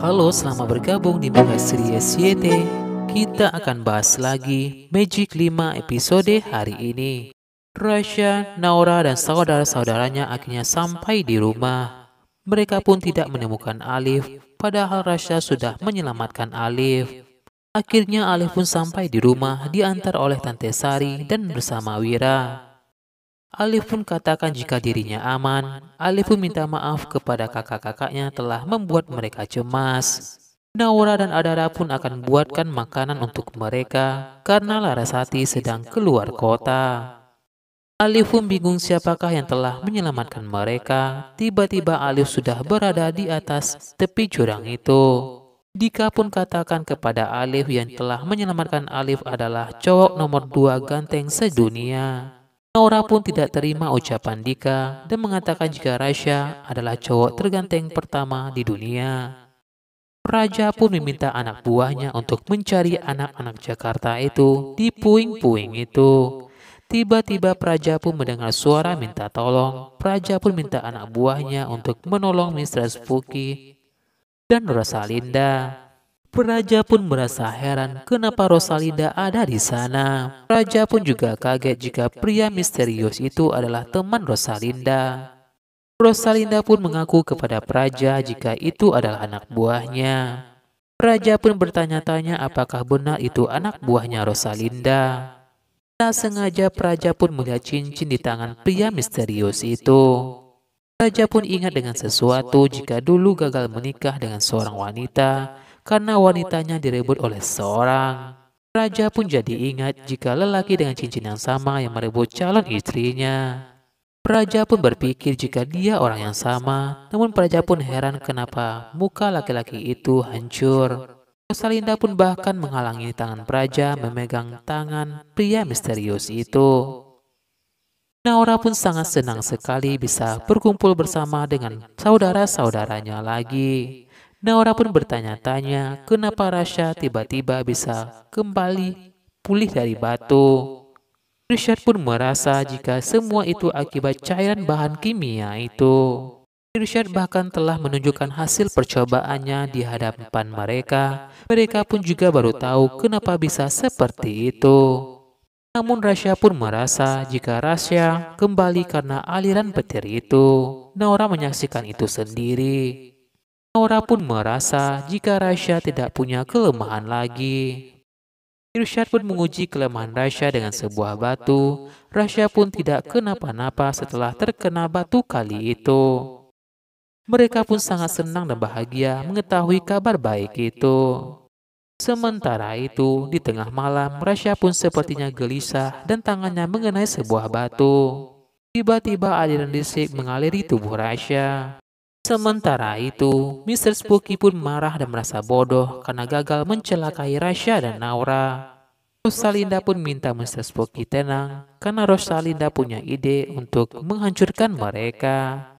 Halo, selamat bergabung di Mega Series YT. Kita akan bahas lagi Magic 5 episode hari ini. Rasha, Naura, dan saudara-saudaranya akhirnya sampai di rumah. Mereka pun tidak menemukan Alif, padahal Rasha sudah menyelamatkan Alif. Akhirnya Alif pun sampai di rumah diantar oleh Tante Sari dan bersama Wira. Alif pun katakan jika dirinya aman. Alif pun minta maaf kepada kakak-kakaknya telah membuat mereka cemas. Naura dan Adara pun akan buatkan makanan untuk mereka karena Larasati sedang keluar kota. Alif pun bingung siapakah yang telah menyelamatkan mereka. Tiba-tiba Alif sudah berada di atas tepi jurang itu. Dika pun katakan kepada Alif yang telah menyelamatkan Alif adalah cowok nomor dua ganteng sedunia. Naura pun tidak terima ucapan Dika dan mengatakan jika Rasha adalah cowok terganteng pertama di dunia. Raja pun meminta anak buahnya untuk mencari anak-anak Jakarta itu di puing-puing itu. Tiba-tiba Praja pun mendengar suara minta tolong. Praja pun minta anak buahnya untuk menolong Mistress Puki dan Rosalinda. Raja pun merasa heran kenapa Rosalinda ada di sana. Raja pun juga kaget jika pria misterius itu adalah teman Rosalinda. Rosalinda pun mengaku kepada Praja jika itu adalah anak buahnya. Raja pun bertanya-tanya apakah benar itu anak buahnya Rosalinda. Tak sengaja Praja pun melihat cincin di tangan pria misterius itu. Raja pun ingat dengan sesuatu jika dulu gagal menikah dengan seorang wanita karena wanitanya direbut oleh seorang. Raja pun jadi ingat jika lelaki dengan cincin yang sama yang merebut calon istrinya. Raja pun berpikir jika dia orang yang sama, namun Raja pun heran kenapa muka laki-laki itu hancur. Rosalinda pun bahkan menghalangi tangan Praja memegang tangan pria misterius itu. Naura pun sangat senang sekali bisa berkumpul bersama dengan saudara-saudaranya lagi. Naura pun bertanya-tanya kenapa Rasha tiba-tiba bisa kembali pulih dari batu. Richard pun merasa jika semua itu akibat cairan bahan kimia itu. Richard bahkan telah menunjukkan hasil percobaannya di hadapan mereka. Mereka pun juga baru tahu kenapa bisa seperti itu. Namun Rasha pun merasa jika Rasha kembali karena aliran petir itu. Naura menyaksikan itu sendiri. Naura pun merasa jika Rasha tidak punya kelemahan lagi. Irsyad pun menguji kelemahan Rasha dengan sebuah batu. Rasha pun tidak kenapa-napa setelah terkena batu kali itu. Mereka pun sangat senang dan bahagia mengetahui kabar baik itu. Sementara itu, di tengah malam, Rasha pun sepertinya gelisah dan tangannya mengenai sebuah batu. Tiba-tiba aliran listrik mengaliri tubuh Rasha. Sementara itu, Mr. Spooky pun marah dan merasa bodoh karena gagal mencelakai Rasha dan Naura. Rosalinda pun minta Mr. Spooky tenang karena Rosalinda punya ide untuk menghancurkan mereka.